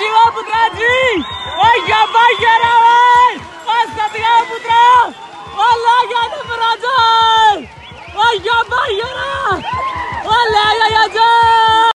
जीवा पुत्रा जी ओ याबा यारा ओए ओ सतिया पुत्रा ओ लागा राजा ओ याबा यारा ओ ले